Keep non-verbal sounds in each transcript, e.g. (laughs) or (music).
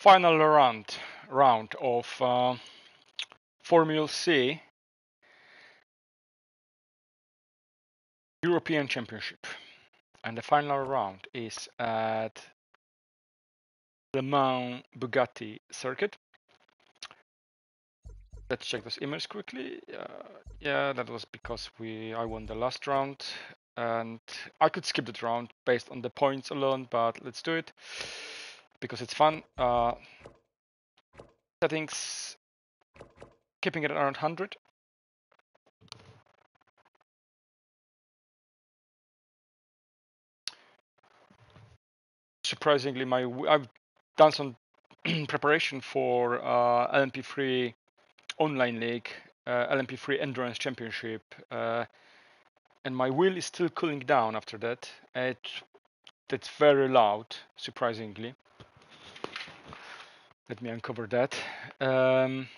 final round round of uh, Formula C European Championship, and the final round is at Le Mans Bugatti circuit. Let's check those emails quickly. Uh, yeah, that was because we I won the last round, and I could skip that round based on the points alone, but let's do it because it's fun. Uh, settings, keeping it around 100. Surprisingly, my I've done some (clears throat) preparation for uh, LMP3 online league, uh, LMP3 Endurance Championship, uh, and my wheel is still cooling down after that. It that's very loud, surprisingly. Let me uncover that. Um,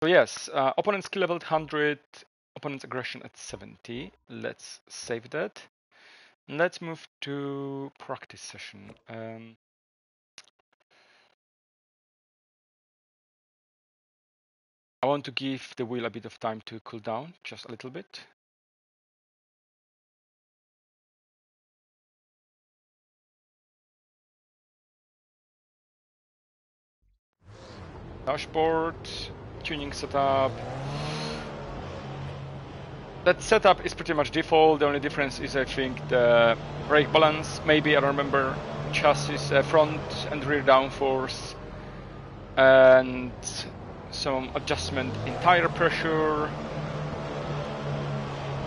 so yes, uh, opponent skill level at 100, opponent's aggression at 70. Let's save that. Let's move to practice session. Um, I want to give the wheel a bit of time to cool down, just a little bit. Dashboard, tuning setup. That setup is pretty much default. The only difference is, I think, the brake balance. Maybe I remember chassis uh, front and rear downforce, and some adjustment in tire pressure.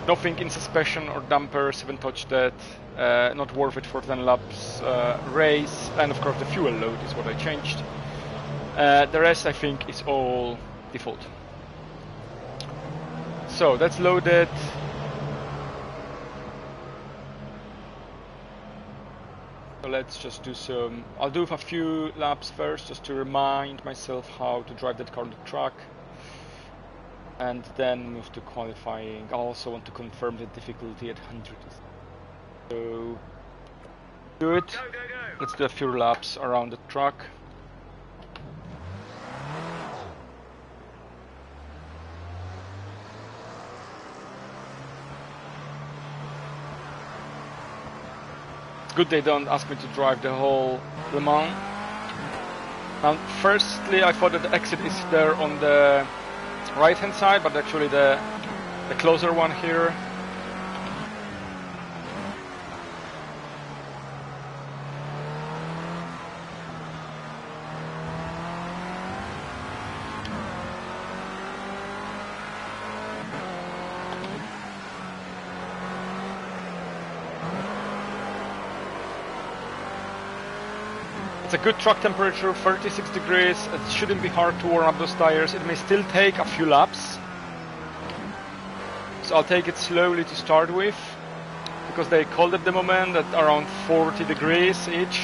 Nothing in suspension or dampers. Haven't touched that. Uh, not worth it for 10 laps uh, race. And of course, the fuel load is what I changed. Uh, the rest I think is all default. So that's loaded. So let's just do some, I'll do a few laps first just to remind myself how to drive that car on the track and then move to qualifying. I also want to confirm the difficulty at 100. So do it. Let's do a few laps around the track. Good they don't ask me to drive the whole Le Mans. Um, firstly, I thought that the exit is there on the right hand side, but actually the, the closer one here a good truck temperature, 36 degrees. It shouldn't be hard to warm up those tires. It may still take a few laps. So I'll take it slowly to start with because they cold at the moment at around 40 degrees each.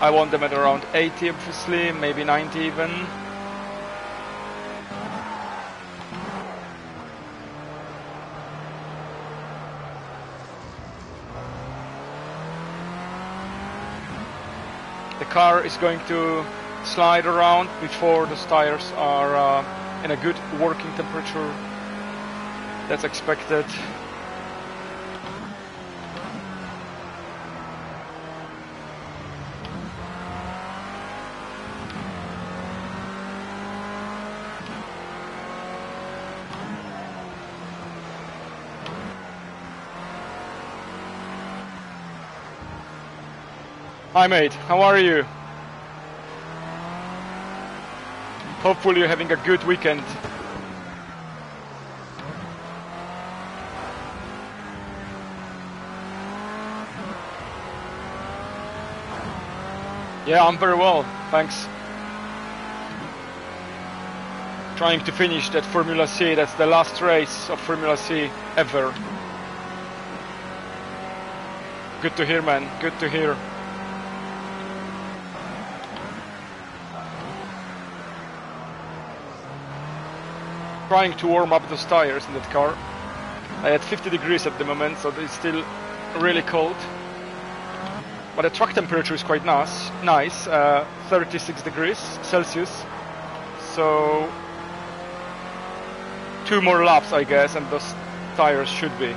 I want them at around 80 obviously, maybe 90 even. Car is going to slide around before the tires are uh, in a good working temperature. That's expected. Hi mate, how are you? Hopefully you're having a good weekend. Yeah, I'm very well, thanks. Trying to finish that Formula C, that's the last race of Formula C ever. Good to hear, man, good to hear. Trying to warm up those tires in that car. I had 50 degrees at the moment, so it's still really cold. but the track temperature is quite nice, nice, uh, 36 degrees Celsius. So two more laps, I guess, and those tires should be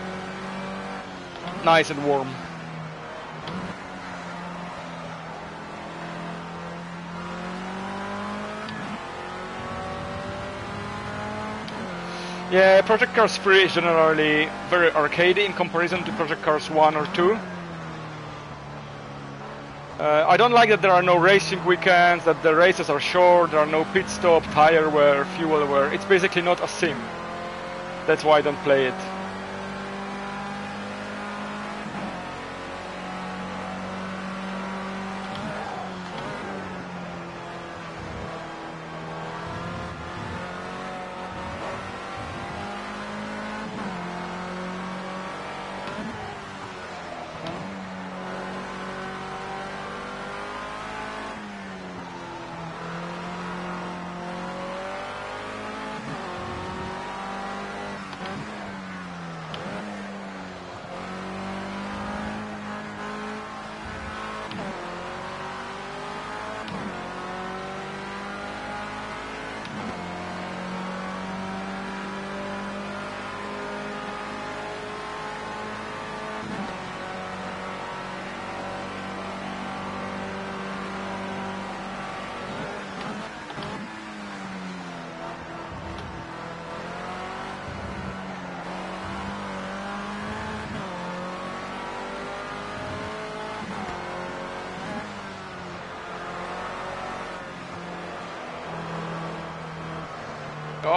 nice and warm. Yeah, Project Cars 3 is generally very arcadey in comparison to Project Cars 1 or 2. Uh, I don't like that there are no racing weekends, that the races are short, there are no pit stop, tire wear, fuel wear. It's basically not a sim. That's why I don't play it.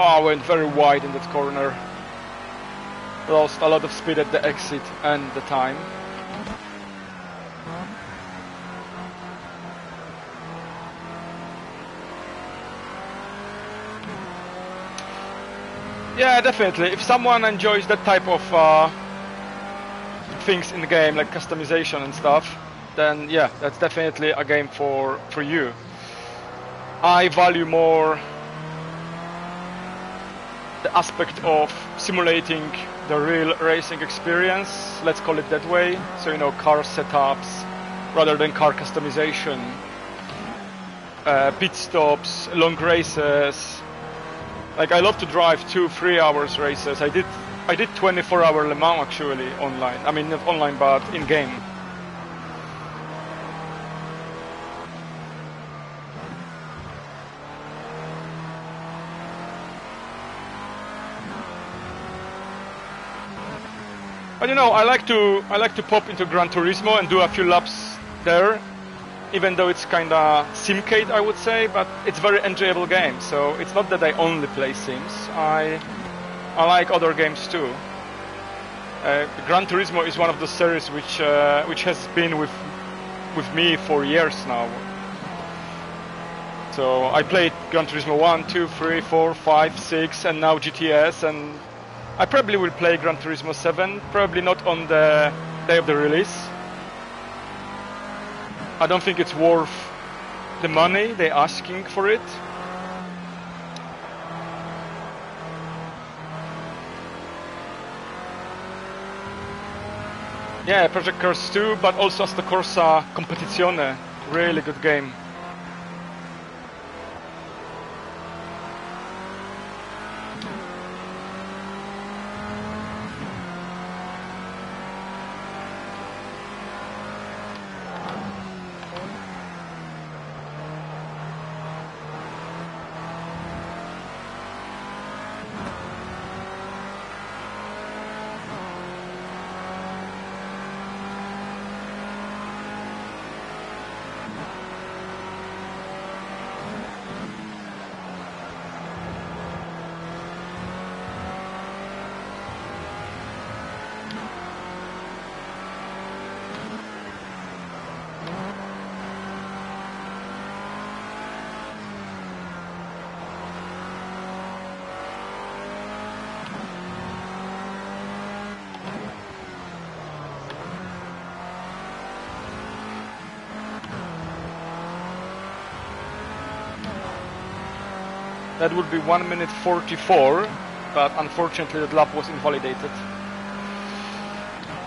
Oh, I went very wide in that corner. Lost a lot of speed at the exit and the time. Yeah, definitely. If someone enjoys that type of uh, things in the game, like customization and stuff, then yeah, that's definitely a game for for you. I value more the aspect of simulating the real racing experience, let's call it that way. So, you know, car setups rather than car customization, uh, pit stops, long races. Like, I love to drive two, three hours races. I did, I did 24 hour Le Mans actually online. I mean, not online, but in game. But you know, I like to I like to pop into Gran Turismo and do a few laps there, even though it's kind of simcade, I would say. But it's very enjoyable game. So it's not that I only play sims. I I like other games too. Uh, Gran Turismo is one of the series which uh, which has been with with me for years now. So I played Gran Turismo 1, 2, 3, 4, 5, 6, and now GTS, and I probably will play Gran Turismo 7, probably not on the day of the release. I don't think it's worth the money they're asking for it. Yeah, Project Cars 2, but also Assetto Corsa Competizione, really good game. That would be 1 minute 44, but unfortunately that lap was invalidated.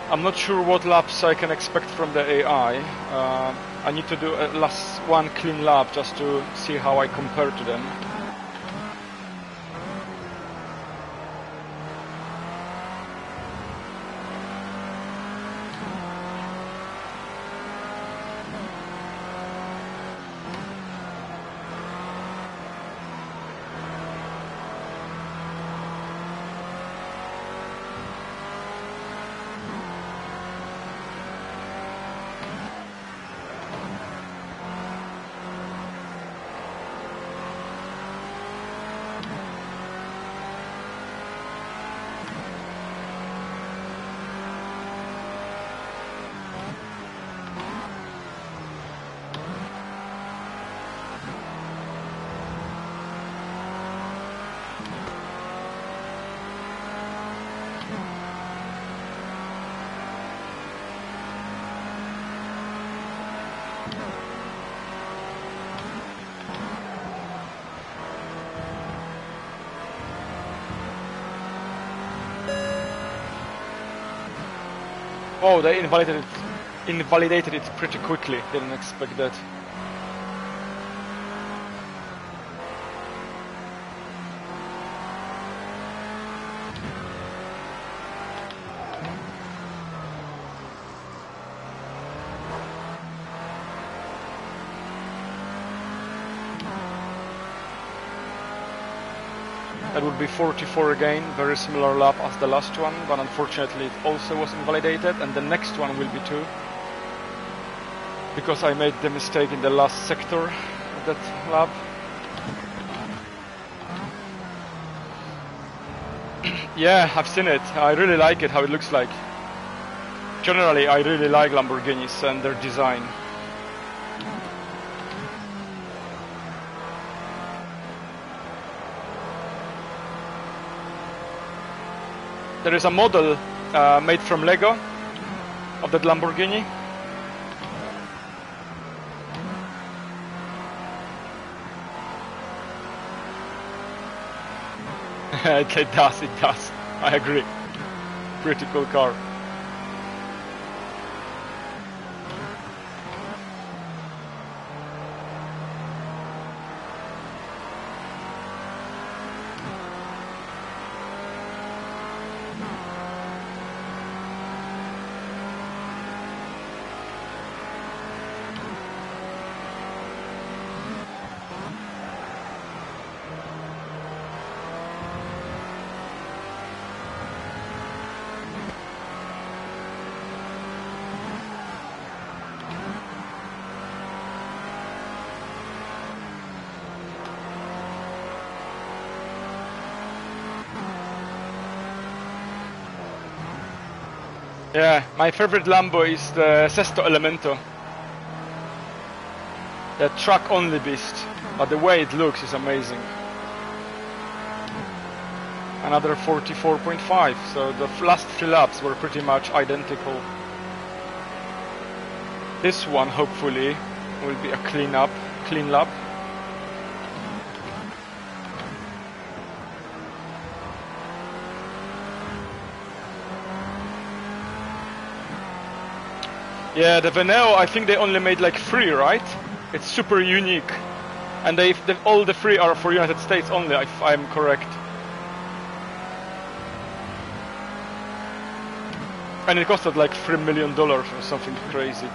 I'm not sure what laps I can expect from the AI. Uh, I need to do a last one clean lap just to see how I compare to them. Oh, they invalidated it, invalidated it pretty quickly. Didn't expect that. That would be 44 again, very similar lap as the last one, but unfortunately it also was invalidated, and the next one will be too. Because I made the mistake in the last sector of that lap. (clears throat) yeah, I've seen it. I really like it, how it looks like. Generally, I really like Lamborghinis and their design. There is a model uh, made from Lego of that Lamborghini. (laughs) it does, it does. I agree. Pretty cool car. Yeah, my favorite Lambo is the Sesto Elemento. The truck only beast, but the way it looks is amazing. Another 44.5, so the last three laps were pretty much identical. This one hopefully will be a clean up, clean lap. Yeah, the Veneno, I think they only made like three, right? It's super unique. And they, they all the three are for United States only, if I'm correct. And it costed like three million dollars or something crazy.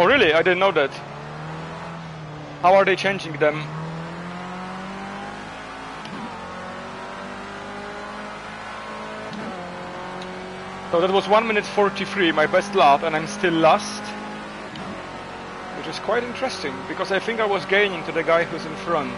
Oh really? I didn't know that. How are they changing them? So that was 1 minute 43, my best lap, and I'm still last. Which is quite interesting, because I think I was gaining to the guy who's in front.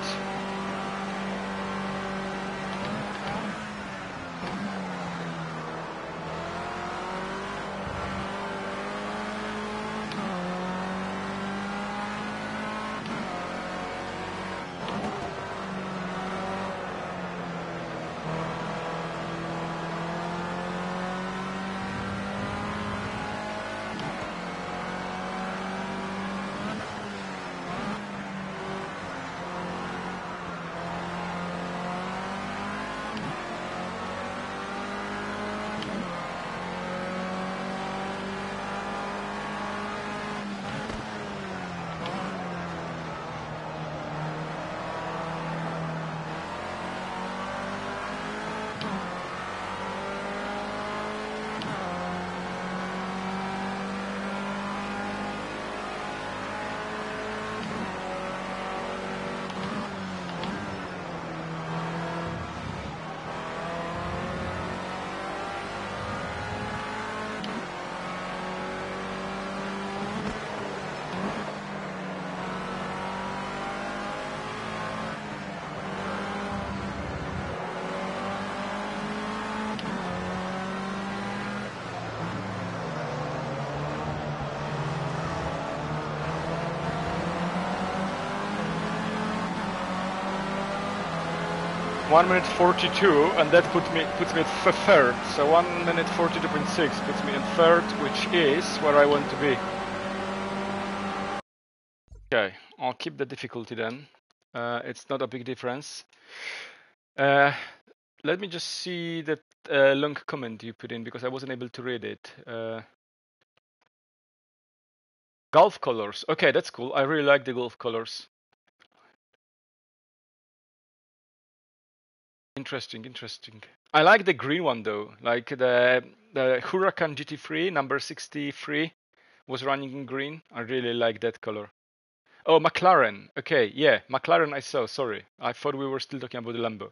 One minute 42, and that put me puts me at third. So one minute 42.6 puts me in third, which is where I want to be. Okay, I'll keep the difficulty then. Uh, it's not a big difference. Uh, let me just see that uh, long comment you put in because I wasn't able to read it. Uh, Gulf colors. Okay, that's cool. I really like the Gulf colors. Interesting, interesting. I like the green one though. Like the the Huracan GT3 number 63 was running in green. I really like that color. Oh, McLaren. Okay, yeah, McLaren I saw. Sorry, I thought we were still talking about the Lambo.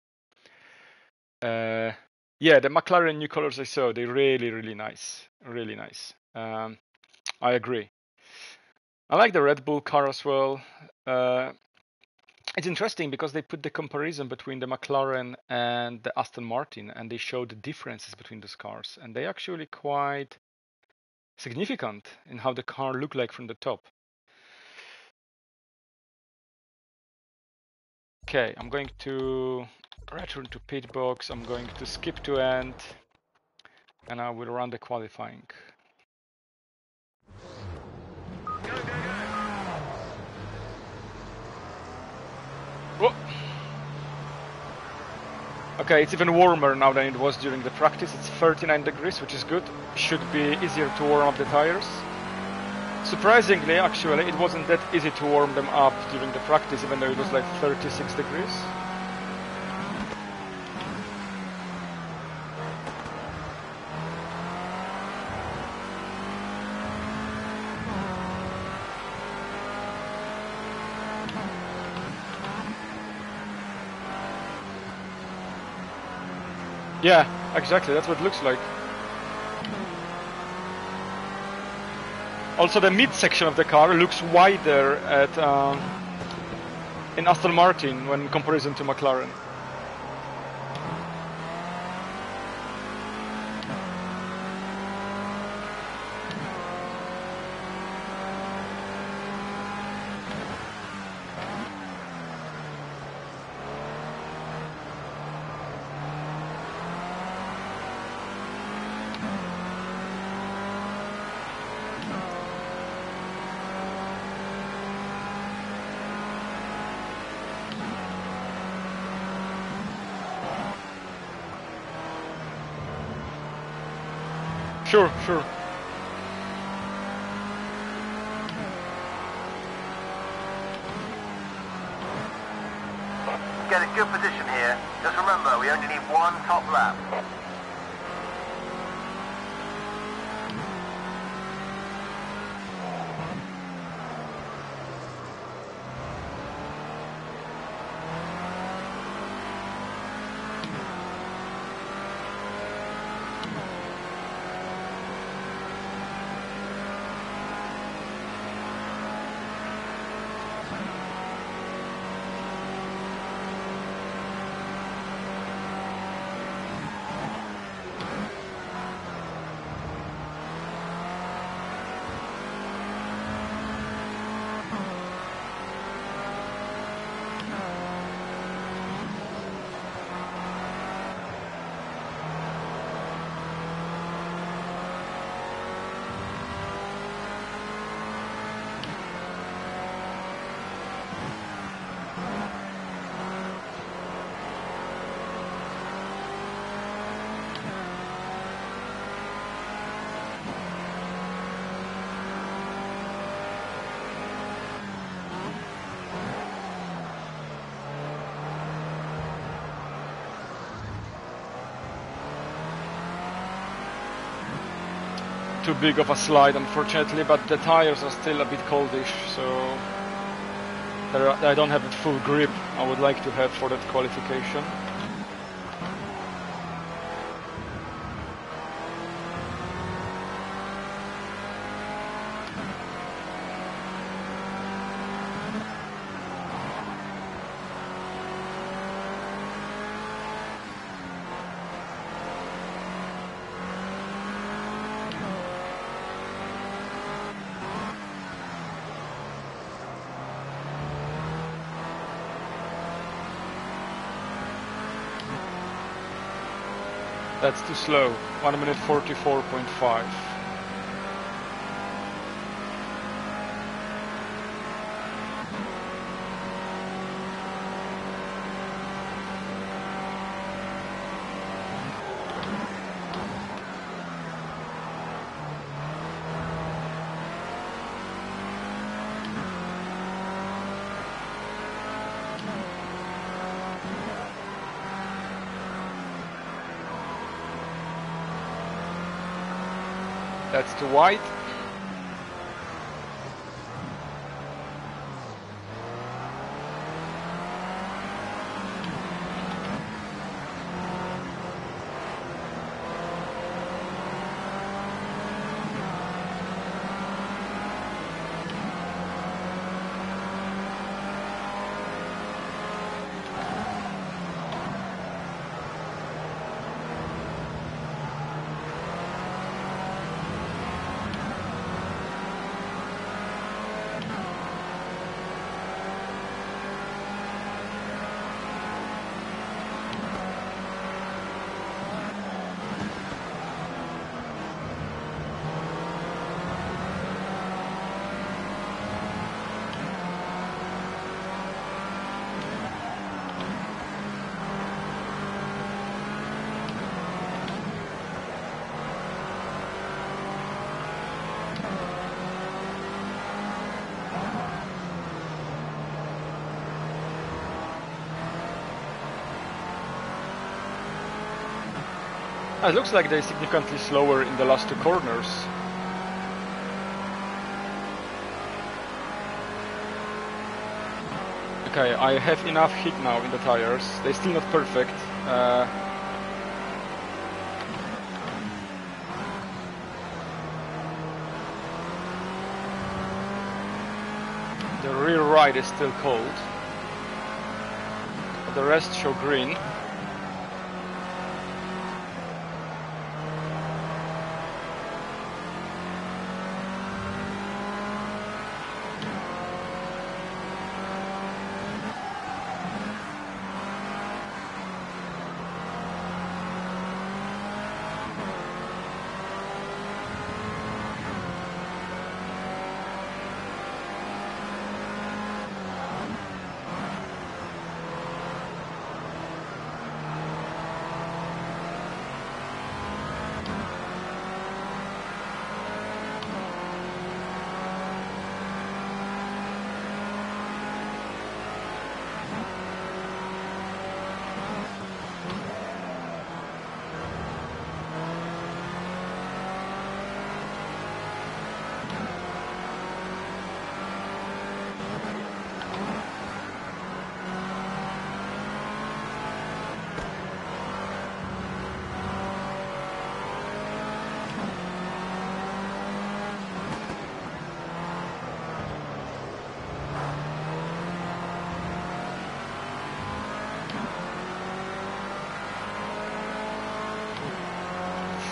Uh, yeah, the McLaren new colors I saw. They're really, really nice. Really nice. Um, I agree. I like the Red Bull car as well. Uh, it's interesting because they put the comparison between the McLaren and the Aston Martin and they show the differences between those cars and they actually quite significant in how the car look like from the top. Okay, I'm going to return to pit box. I'm going to skip to end and I will run the qualifying. Go, go, go. Oh. Okay, it's even warmer now than it was during the practice. It's 39 degrees, which is good. Should be easier to warm up the tires. Surprisingly, actually, it wasn't that easy to warm them up during the practice, even though it was like 36 degrees. Yeah, exactly. That's what it looks like. Also, the mid-section of the car looks wider at um, in Aston Martin when comparison to McLaren. Sure, sure. Get a good position here. Just remember, we only need one top lap. Too big of a slide, unfortunately, but the tires are still a bit coldish, so I don't have a full grip I would like to have for that qualification. That's too slow. 1 minute 44.5. That's too it looks like they're significantly slower in the last two corners. Okay, I have enough heat now in the tires. They're still not perfect. Uh, the rear right is still cold. The rest show green.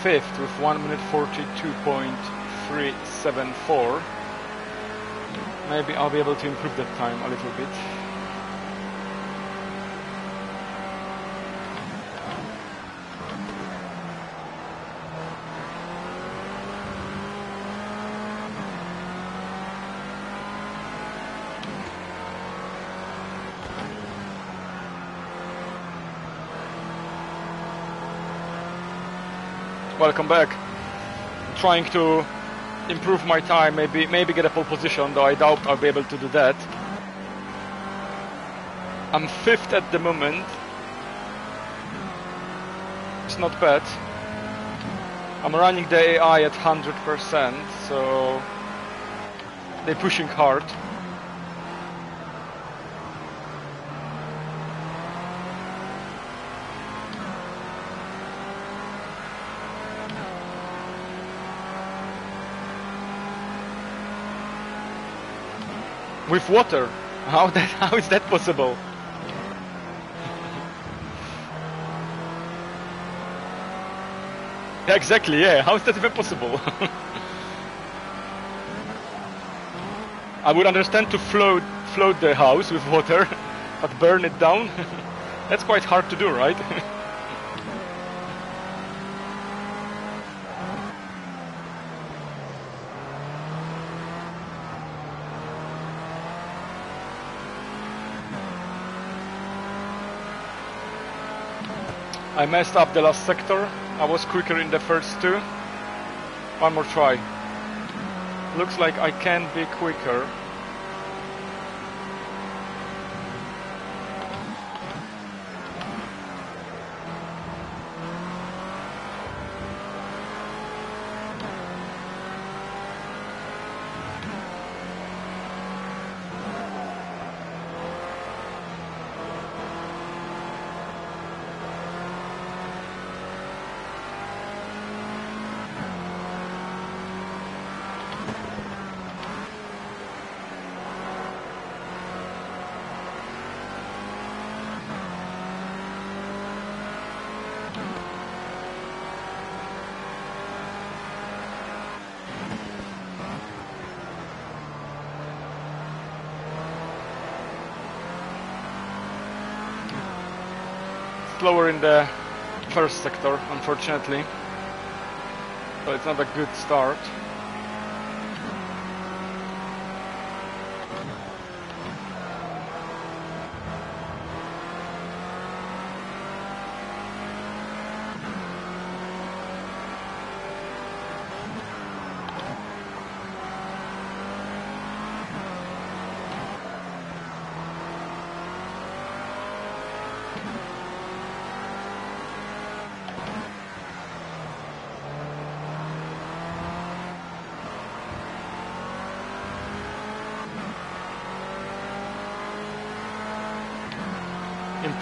Fifth with 1 minute 42.374. Maybe I'll be able to improve that time a little bit. Welcome back. I'm trying to improve my time, maybe maybe get a pole position, though I doubt I'll be able to do that. I'm fifth at the moment. It's not bad. I'm running the AI at 100%, so they're pushing hard. With water? How (laughs) that how is that possible? (laughs) Exactly, yeah. How is that even possible? (laughs) I would understand to float float the house with water, but burn it down? That's quite hard to do, right? I messed up the last sector. I was quicker in the first two. One more try. Looks like I can be quicker. Slower in the first sector, unfortunately. So it's not a good start.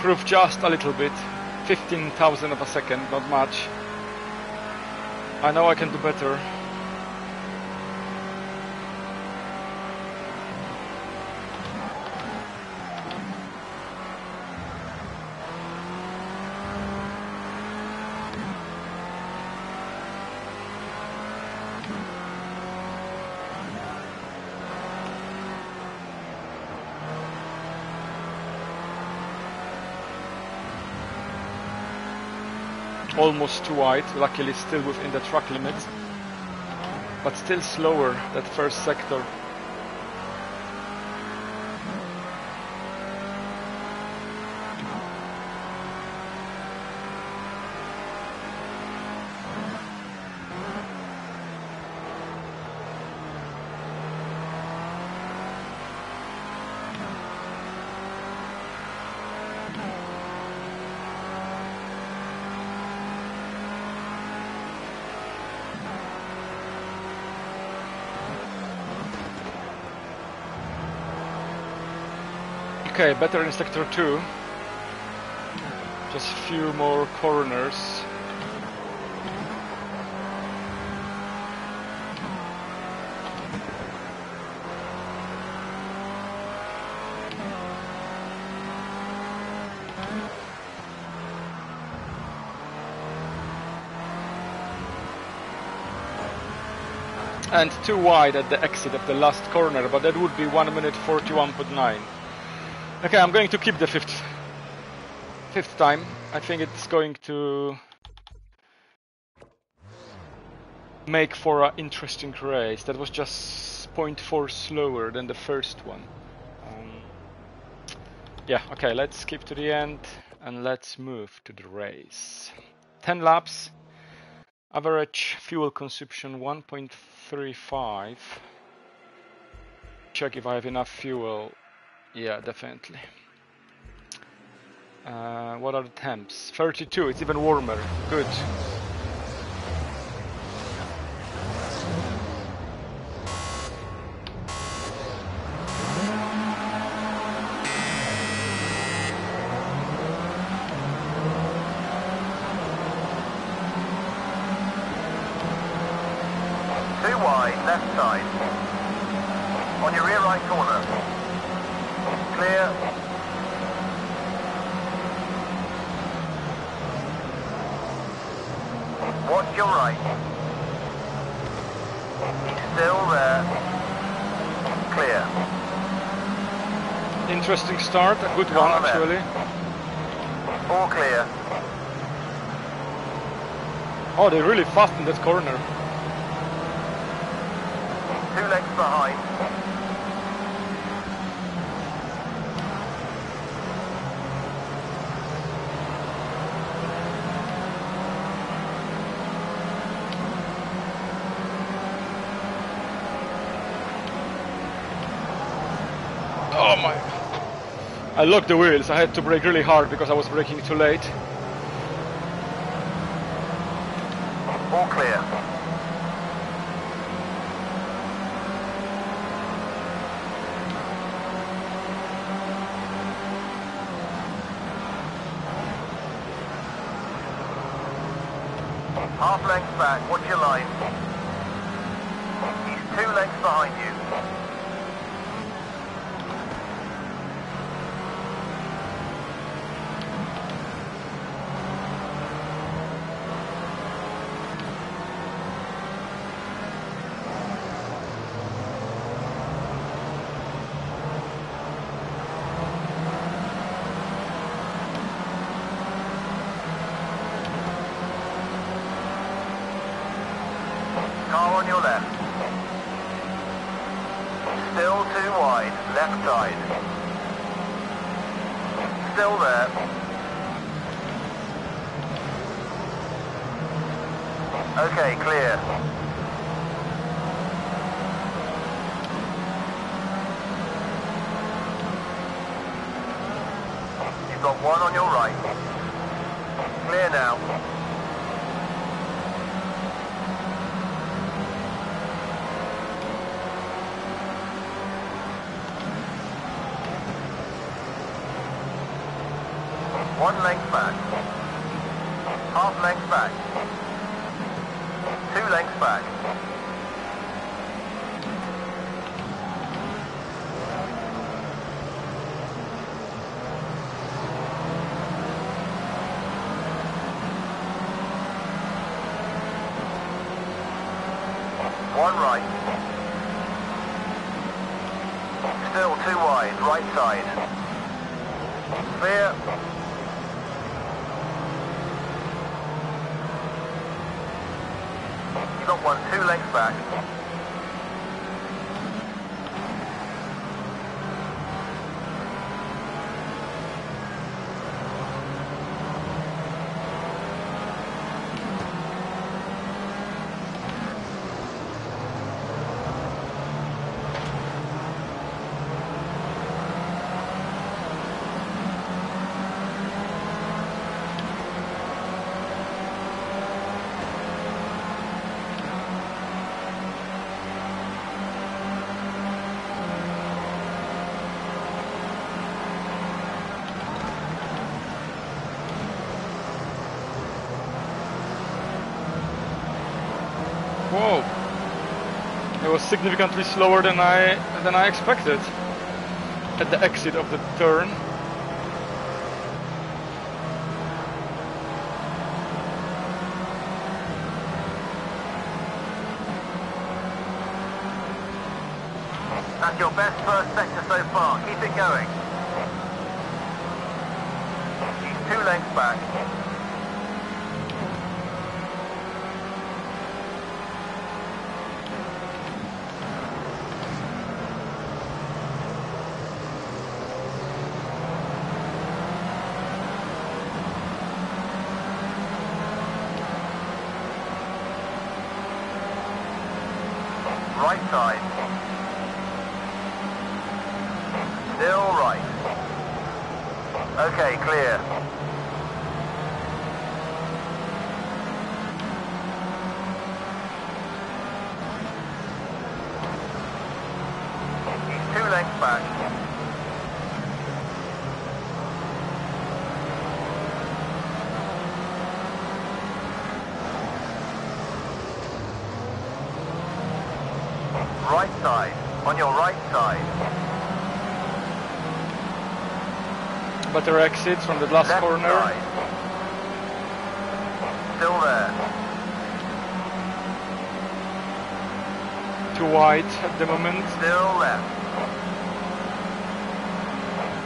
Improve just a little bit. 15,000 of a second, not much. I know I can do better. Almost too wide, luckily still within the track limit, but still slower that first sector. Okay, better in sector 2. Just a few more corners. And too wide at the exit of the last corner, but that would be 1 minute 41.9. Okay, I'm going to keep the fifth fifth time. I think it's going to make for an interesting race. That was just 0.4 slower than the first one. Um, yeah, okay, let's skip to the end and let's move to the race. 10 laps, average fuel consumption 1.35. Check if I have enough fuel yeah, definitely. Uh, what are the temps? 32, it's even warmer. Good. On your rear right corner. Clear. Watch your right. Still there. Clear. Interesting start, a good one On the left. actually. All clear. Oh, they really fast in that corner. Two lengths behind. Oh my. I locked the wheels. I had to brake really hard because I was braking too late. All clear. Half length back, watch your line. He's two lengths behind you. Car on your left. Still too wide, left side. Still there. Okay, clear. You've got one on your right. Clear now. One length back. Half length back. Two lengths back. One right. Still too wide, right side. Clear. You've got one two lengths back. Whoa. It was significantly slower than I than I expected at the exit of the turn. That's your best first sector so far. Keep it going. He's two lengths back. Right side. Still right. Okay, clear. He's two lengths back. Right side. On your right side. Better exits from the last Left corner. side. Still there. Too wide at the moment. Still left.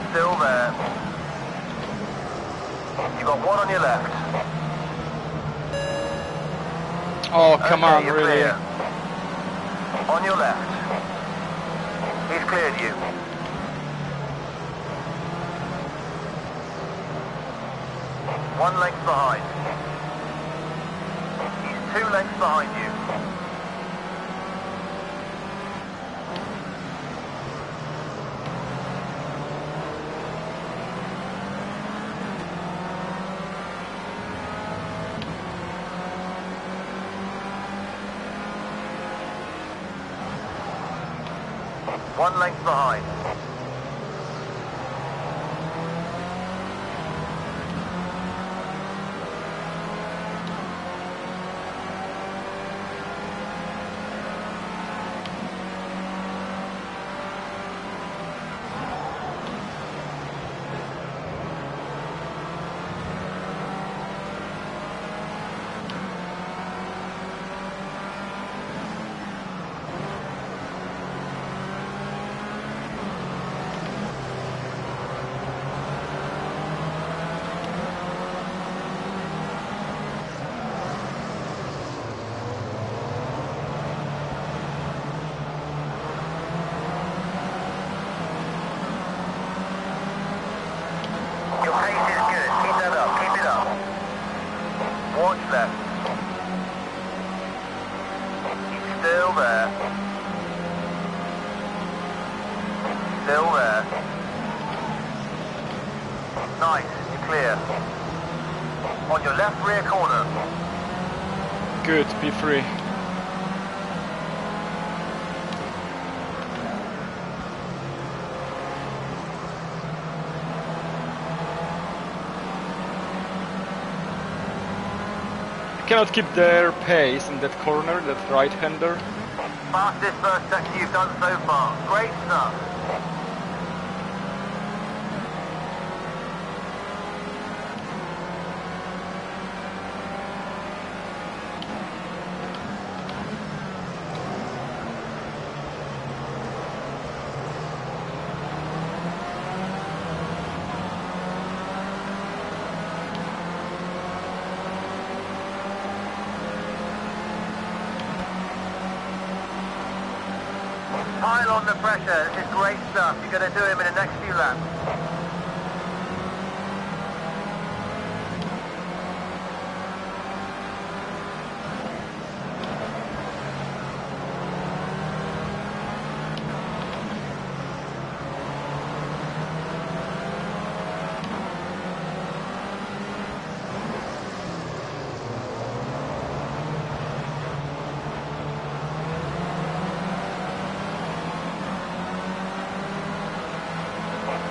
Still there. You got one on your left. Oh, come Okay, on, really? clear. On your left. He's cleared you. One length behind. He's two lengths behind you. One length behind. Your pace is good. Keep that up. Keep it up. Watch left. He's still there. Still there. Nice. You're clear. On your left rear corner. Good, P3. I cannot keep their pace in that corner, that right-hander. Fastest first sector you've done so far. Great stuff. On the pressure. This is great stuff. You're going to do him in the next few laps.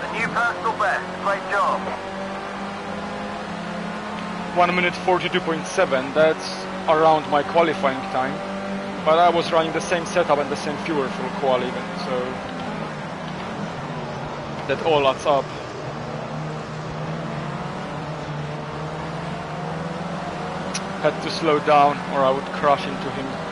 The new personal best. Great job. 1 minute 42.7, that's around my qualifying time. But I was running the same setup and the same fuel for qual even, so that all adds up. Had to slow down or I would crash into him.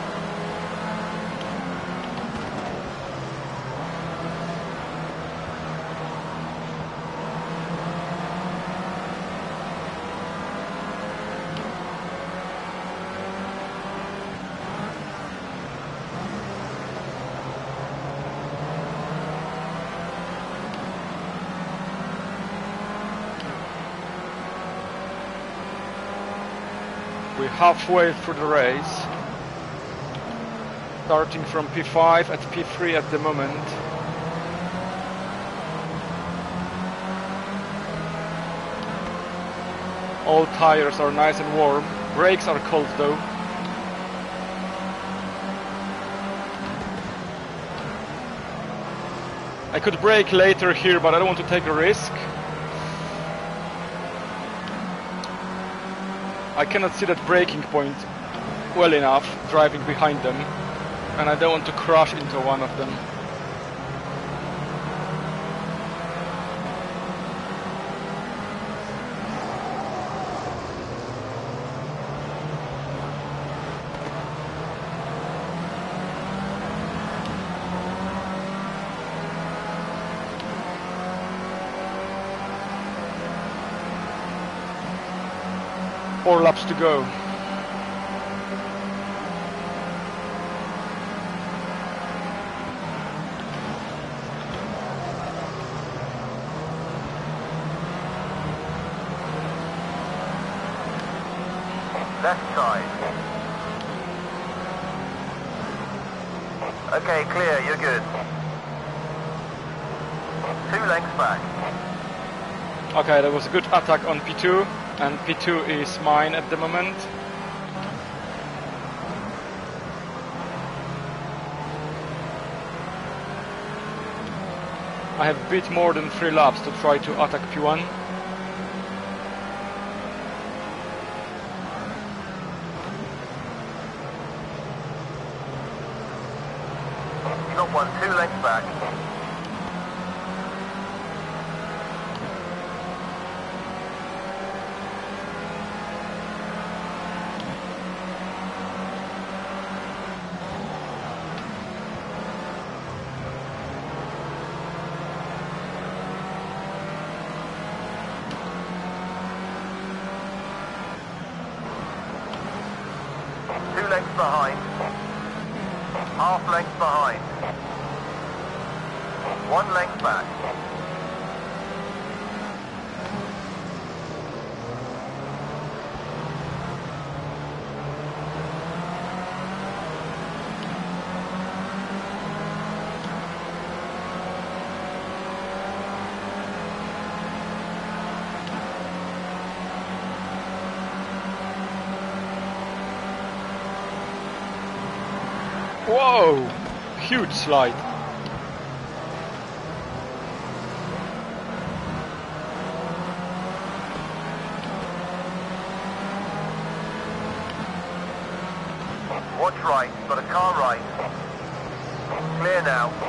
Halfway through the race. Starting from P5 at P3 at the moment. All tires are nice and warm. Brakes are cold though. I could brake later here, but I don't want to take a risk. I cannot see that braking point well enough driving behind them. and I don't want to crash into one of them. Four laps to go. Left side. Okay, clear, you're good. Two lengths back. Okay, that was a good attack on P2, and P2 is mine at the moment. I have a bit more than three laps to try to attack P1. You got one, two lengths back. Two lengths behind. Half length behind. One length back. Whoa! Huge slide. Watch right, got a car right. Clear now.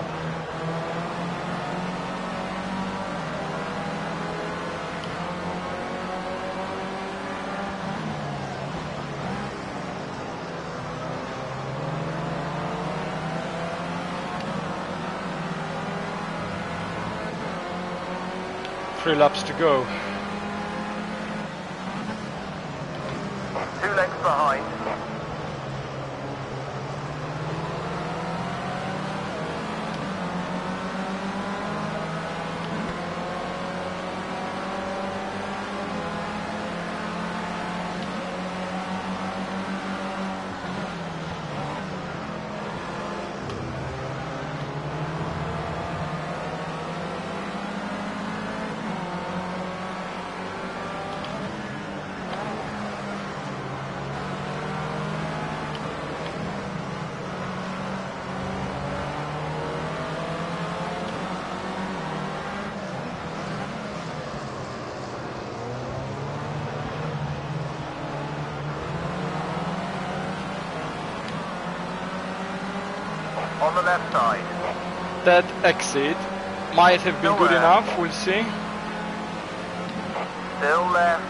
Three laps to go. Two lengths behind. On the left side. That exit might have been good Nowhere. enough, we'll see. Still left.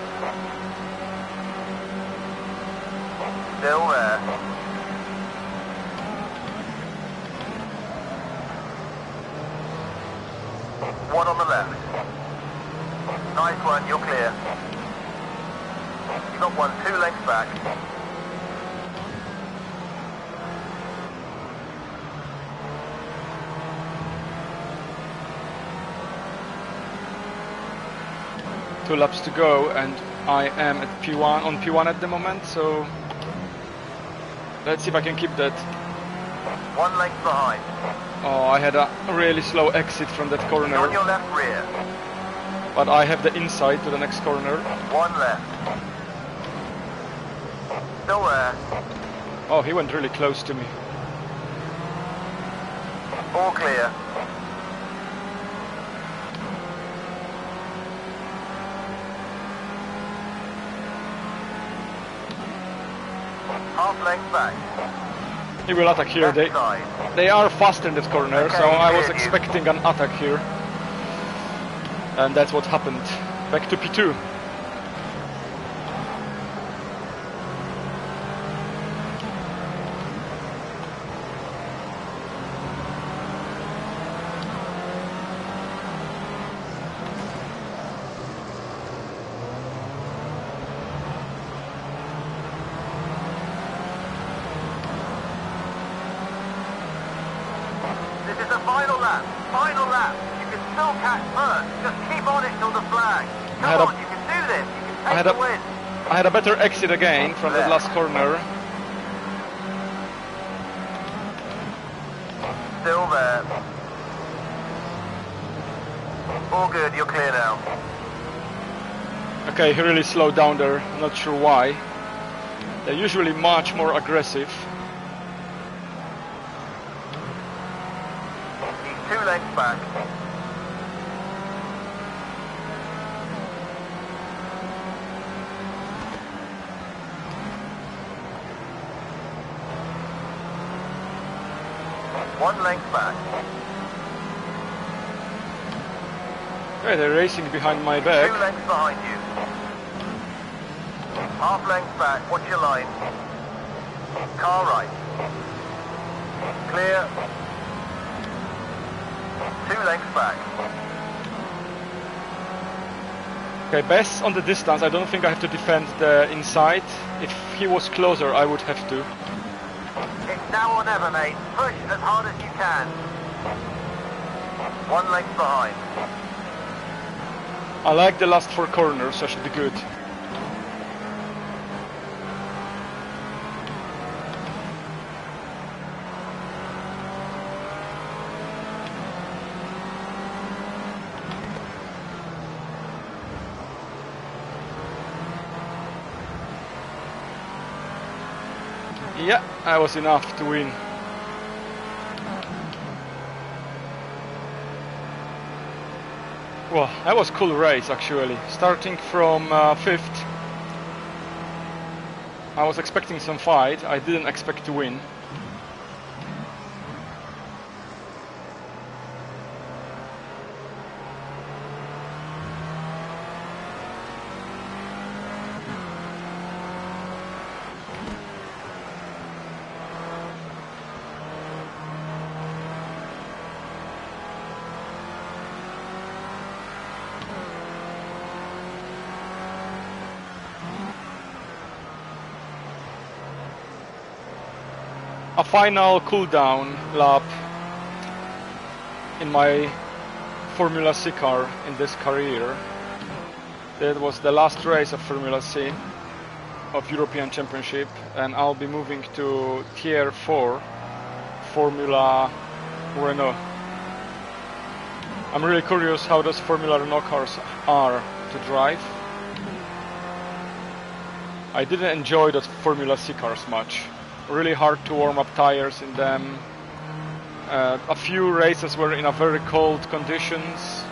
Still there. One on the left. Nice one, you're clear. You've got one, two lengths back. Two laps to go, and I am at P1 on P1 at the moment, so let's see if I can keep that. One length behind. Oh, I had a really slow exit from that You're on corner, your left rear. but I have the inside to the next corner. One left. Still there. Oh, he went really close to me. All clear. Half length back. He will attack here. They they are fast in this corner, so I was expecting an attack here. And that's what happened. Back to P2. This is the final lap. Final lap. You can still catch first. Just keep on it till the flag. I had Come a- on, you can do this. You can I take had the a- win. I had it again from that last corner. Still there. All good. You're clear now. Okay, he really slowed down there. Not sure why. They're usually much more aggressive. He's two lengths back. One length back. Hey, they're racing behind my back. Two lengths behind you. Half length back. Watch your line. Car right. Clear. Two lengths back. Okay, Bess on the distance. I don't think I have to defend the inside. If he was closer, I would have to. Now or never, mate. Push as hard as you can. One length behind. I like the last four corners, I should be good. Yeah, I was enough to win. Well, that was cool race actually. Starting from uh, fifth, I was expecting some fight. I didn't expect to win. A final cooldown lap in my Formula C car in this career. That was the last race of Formula C of European Championship, and I'll be moving to Tier 4 Formula Renault. I'm really curious how those Formula Renault cars are to drive. I didn't enjoy those Formula C cars much. Really hard to warm up tires in them. Uh, a few races were in a very cold conditions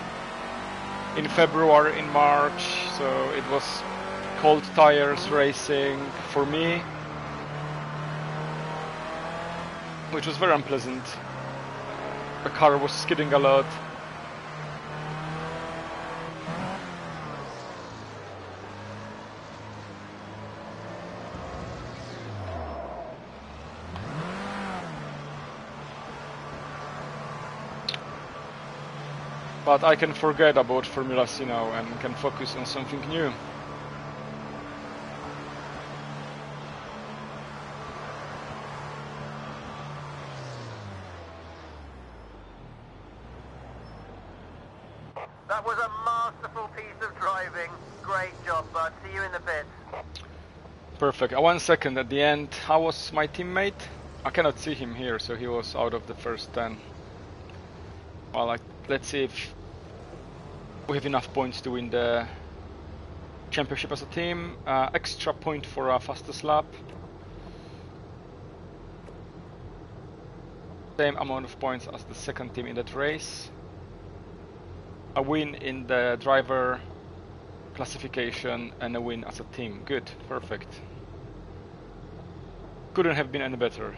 in February, in March, so it was cold tires racing for me, which was very unpleasant. The car was skidding a lot. But I can forget about Formula C now and can focus on something new. That was a masterful piece of driving. Great job, bud. See you in the pits. Perfect. Uh, one second at the end. How was my teammate? I cannot see him here, so he was out of the first 10. Well, like, let's see if we have enough points to win the championship as a team. Uh, extra point for our fastest lap. Same amount of points as the second team in that race. A win in the driver classification and a win as a team. Good, perfect. Couldn't have been any better.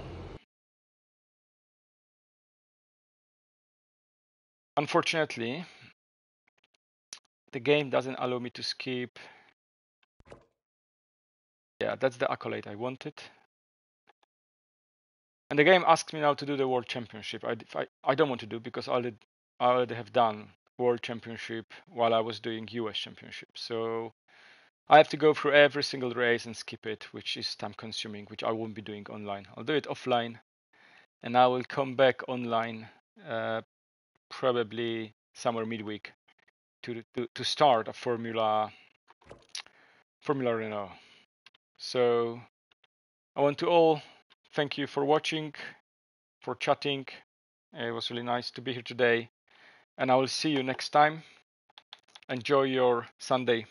Unfortunately, the game doesn't allow me to skip. Yeah, that's the accolade I wanted. And the game asks me now to do the World Championship. I, I, I don't want to do because I already, I already have done World Championship while I was doing US Championship. So I have to go through every single race and skip it, which is time consuming, which I won't be doing online. I'll do it offline and I will come back online uh, probably somewhere midweek to, to, to start a Formula Formula Renault. So I want to all thank you for watching, for chatting. It was really nice to be here today. And I will see you next time. Enjoy your Sunday.